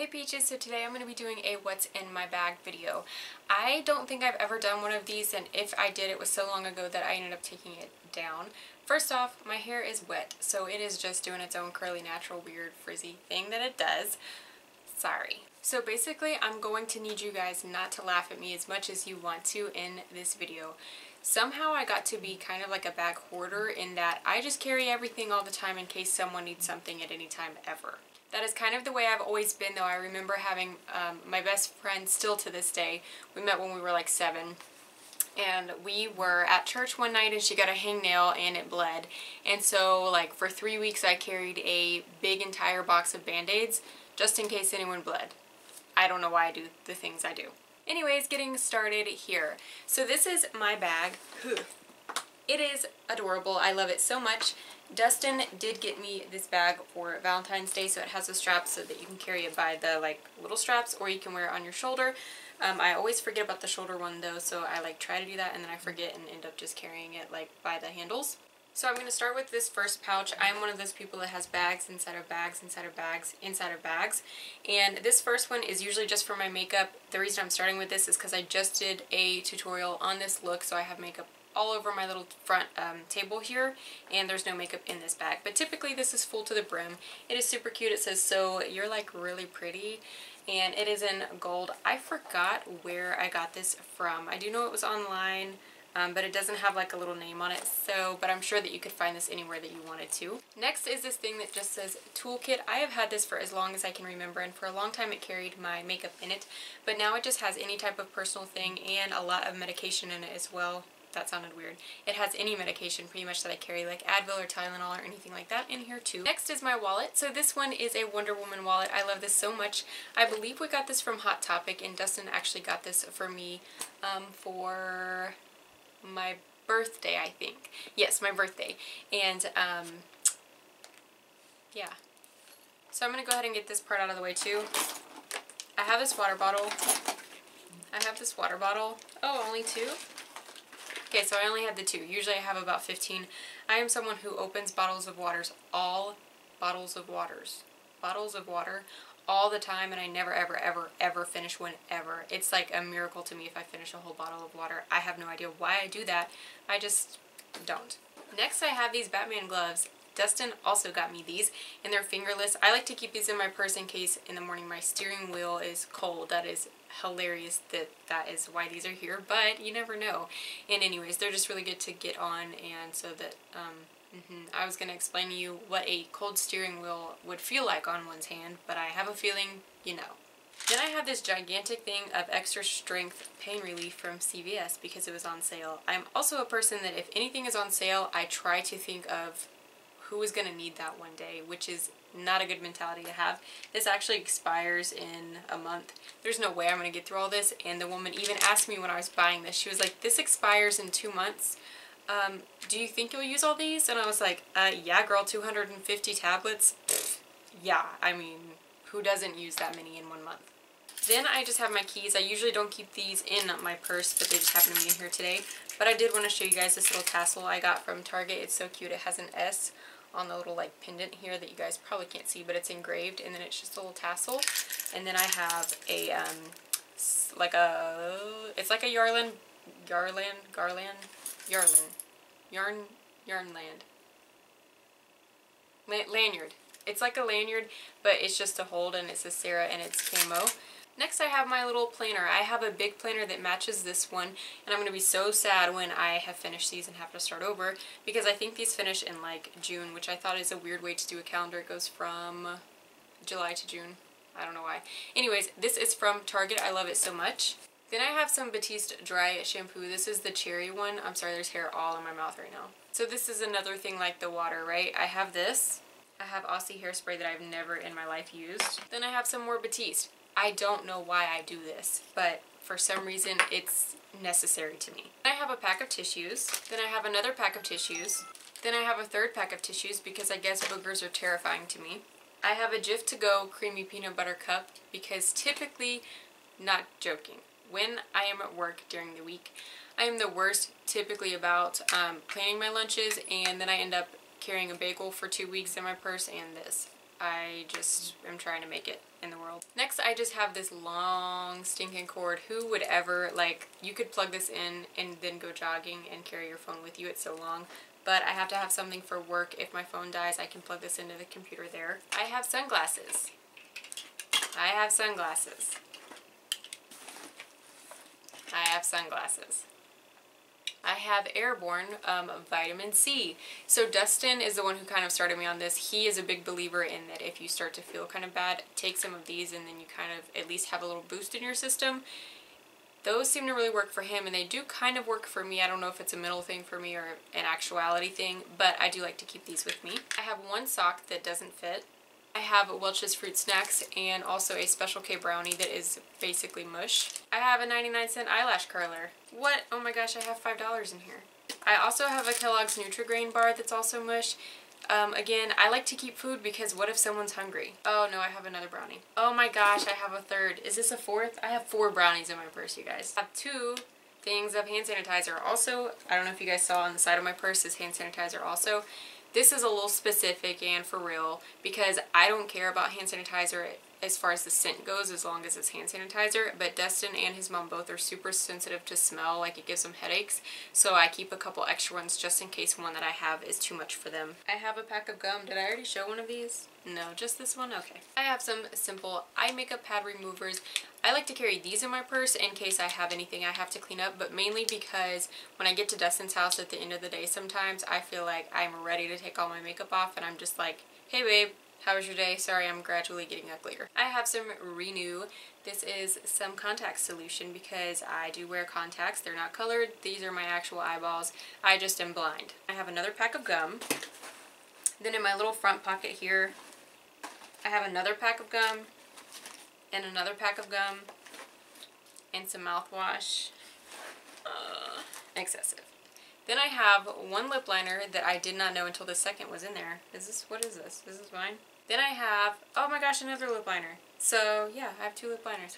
Hey Peaches, so today I'm going to be doing a what's in my bag video. I don't think I've ever done one of these and if I did it was so long ago that I ended up taking it down. First off, my hair is wet, so it is just doing its own curly, natural, weird, frizzy thing that it does. Sorry. So basically, I'm going to need you guys not to laugh at me as much as you want to in this video. Somehow I got to be kind of like a bag hoarder in that I just carry everything all the time in case someone needs something at any time ever. That is kind of the way I've always been though. I remember having um, my best friend still to this day. We met when we were like seven and we were at church one night and she got a hangnail and it bled and so like for three weeks I carried a big entire box of band-aids just in case anyone bled. I don't know why I do the things I do. Anyways, getting started here. So this is my bag. It is adorable. I love it so much. Dustin did get me this bag for Valentine's Day, so it has a strap so that you can carry it by the like little straps or you can wear it on your shoulder. Um, I always forget about the shoulder one though, so I like try to do that and then I forget and end up just carrying it like by the handles. So I'm going to start with this first pouch. I'm one of those people that has bags inside of bags inside of bags inside of bags. And this first one is usually just for my makeup. The reason I'm starting with this is because I just did a tutorial on this look, so I have makeup all over my little front um, table here and there's no makeup in this bag. But typically this is full to the brim. It is super cute. It says so you're like really pretty. And it is in gold. I forgot where I got this from. I do know it was online um, but it doesn't have like a little name on it. So but I'm sure that you could find this anywhere that you wanted to. Next is this thing that just says toolkit. I have had this for as long as I can remember and for a long time it carried my makeup in it. But now it just has any type of personal thing and a lot of medication in it as well that sounded weird. It has any medication pretty much that I carry, like Advil or Tylenol or anything like that in here too. Next is my wallet. So this one is a Wonder Woman wallet. I love this so much. I believe we got this from Hot Topic and Dustin actually got this for me um, for my birthday, I think. Yes, my birthday. And, um, yeah. So I'm going to go ahead and get this part out of the way too. I have this water bottle. I have this water bottle. Oh, only two? Okay, so I only had the two. Usually I have about 15. I am someone who opens bottles of waters, all bottles of waters, bottles of water all the time and I never ever ever ever finish one ever. It's like a miracle to me if I finish a whole bottle of water. I have no idea why I do that. I just don't. Next I have these Batman gloves. Dustin also got me these and they're fingerless. I like to keep these in my purse in case in the morning my steering wheel is cold. That is hilarious that that is why these are here, but you never know. And anyways, they're just really good to get on and so that um, Mm -hmm. I was going to explain to you what a cold steering wheel would feel like on one's hand, but I have a feeling you know. Then I have this gigantic thing of extra strength pain relief from CVS because it was on sale. I'm also a person that if anything is on sale, I try to think of who is going to need that one day, which is not a good mentality to have. This actually expires in a month. There's no way I'm going to get through all this. And the woman even asked me when I was buying this, she was like, this expires in two months um, do you think you'll use all these? And I was like, uh, yeah, girl, 250 tablets? Pfft, yeah, I mean, who doesn't use that many in one month? Then I just have my keys. I usually don't keep these in my purse, but they just happen to be in here today. But I did want to show you guys this little tassel I got from Target. It's so cute. It has an S on the little like pendant here that you guys probably can't see, but it's engraved, and then it's just a little tassel. And then I have a, um, like a, it's like a Yarland, Garland, Garland, Yarland, Yarn, Yarnland. lanyard. It's like a lanyard, but it's just a hold and it says Sarah and it's camo. Next I have my little planner. I have a big planner that matches this one and I'm going to be so sad when I have finished these and have to start over because I think these finish in like June, which I thought is a weird way to do a calendar. It goes from July to June. I don't know why. Anyways, this is from Target. I love it so much. Then I have some Batiste Dry Shampoo. This is the cherry one. I'm sorry, there's hair all in my mouth right now. So this is another thing like the water, right? I have this. I have Aussie hairspray that I've never in my life used. Then I have some more Batiste. I don't know why I do this, but for some reason it's necessary to me. I have a pack of tissues. Then I have another pack of tissues. Then I have a third pack of tissues because I guess boogers are terrifying to me. I have a Jif to Go Creamy Peanut Butter Cup because typically, not joking, when I am at work during the week, I am the worst typically about um, planning my lunches and then I end up carrying a bagel for two weeks in my purse and this. I just am trying to make it in the world. Next, I just have this long stinking cord. Who would ever, like, you could plug this in and then go jogging and carry your phone with you. It's so long. But I have to have something for work. If my phone dies, I can plug this into the computer there. I have sunglasses. I have sunglasses. I have sunglasses. I have Airborne um, vitamin C. So Dustin is the one who kind of started me on this. He is a big believer in that if you start to feel kind of bad, take some of these and then you kind of at least have a little boost in your system. Those seem to really work for him and they do kind of work for me. I don't know if it's a mental thing for me or an actuality thing, but I do like to keep these with me. I have one sock that doesn't fit I have Welch's Fruit Snacks and also a Special K Brownie that is basically mush. I have a 99 cent eyelash curler. What? Oh my gosh, I have $5 in here. I also have a Kellogg's Nutri-Grain bar that's also mush. Um, again, I like to keep food because what if someone's hungry? Oh no, I have another brownie. Oh my gosh, I have a third. Is this a fourth? I have four brownies in my purse, you guys. I have two things of hand sanitizer. Also, I don't know if you guys saw on the side of my purse is hand sanitizer also. This is a little specific and for real because I don't care about hand sanitizer as far as the scent goes as long as it's hand sanitizer but Dustin and his mom both are super sensitive to smell like it gives them headaches so I keep a couple extra ones just in case one that I have is too much for them. I have a pack of gum. Did I already show one of these? No, just this one? Okay. I have some simple eye makeup pad removers. I like to carry these in my purse in case I have anything I have to clean up, but mainly because when I get to Dustin's house at the end of the day sometimes, I feel like I'm ready to take all my makeup off and I'm just like, hey babe, how was your day? Sorry, I'm gradually getting uglier. I have some ReNu. This is some contact solution because I do wear contacts. They're not colored. These are my actual eyeballs. I just am blind. I have another pack of gum. Then in my little front pocket here, I have another pack of gum and another pack of gum and some mouthwash. Uh, excessive. Then I have one lip liner that I did not know until the second was in there. Is this, what is this? This is mine? Then I have, oh my gosh, another lip liner. So yeah, I have two lip liners.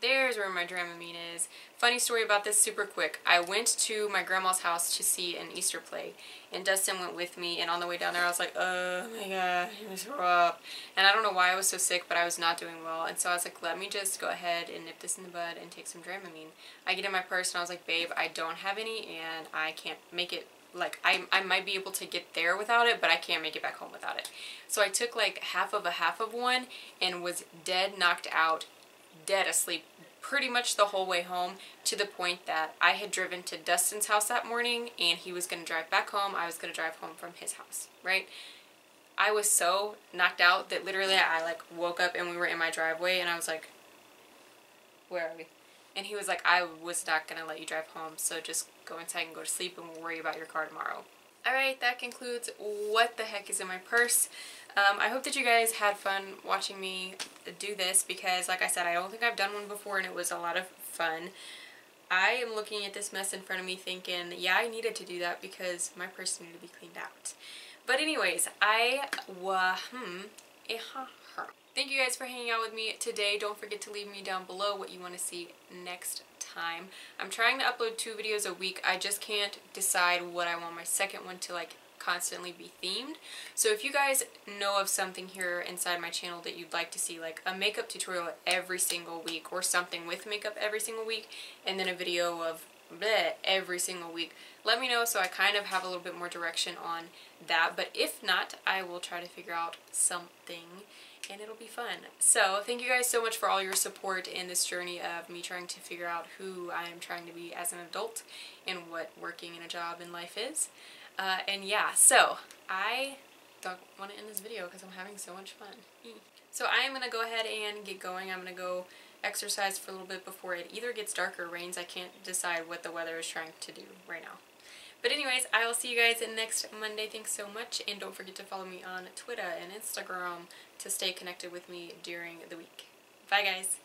There's where my Dramamine is. Funny story about this super quick. I went to my grandma's house to see an Easter play and Dustin went with me and on the way down there I was like, oh my god, gonna throw up. And I don't know why I was so sick but I was not doing well and so I was like, let me just go ahead and nip this in the bud and take some Dramamine. I get in my purse and I was like, babe, I don't have any and I can't make it like I, I might be able to get there without it but I can't make it back home without it so I took like half of a half of one and was dead knocked out dead asleep pretty much the whole way home to the point that I had driven to Dustin's house that morning and he was going to drive back home. I was going to drive home from his house, right? I was so knocked out that literally I like woke up and we were in my driveway and I was like, where are we? And he was like, I was not going to let you drive home, so just go inside and go to sleep and we'll worry about your car tomorrow. Alright, that concludes what the heck is in my purse. Um, I hope that you guys had fun watching me do this because, like I said, I don't think I've done one before and it was a lot of fun. I am looking at this mess in front of me thinking, yeah, I needed to do that because my purse needed to be cleaned out. But anyways, I, wa, hmm, eh, Thank you guys for hanging out with me today. Don't forget to leave me down below what you want to see next time. I'm trying to upload two videos a week. I just can't decide what I want my second one to like constantly be themed. So if you guys know of something here inside my channel that you'd like to see, like a makeup tutorial every single week or something with makeup every single week, and then a video of bleh, every single week, let me know so I kind of have a little bit more direction on that. But if not, I will try to figure out something and it'll be fun. So thank you guys so much for all your support in this journey of me trying to figure out who I am trying to be as an adult and what working in a job in life is. Uh, and yeah, so I don't want to end this video because I'm having so much fun. So I am going to go ahead and get going. I'm going to go exercise for a little bit before it either gets dark or rains. I can't decide what the weather is trying to do right now. But anyways, I will see you guys next Monday. Thanks so much. And don't forget to follow me on Twitter and Instagram to stay connected with me during the week. Bye guys.